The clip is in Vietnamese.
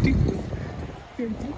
Stick. Thank you.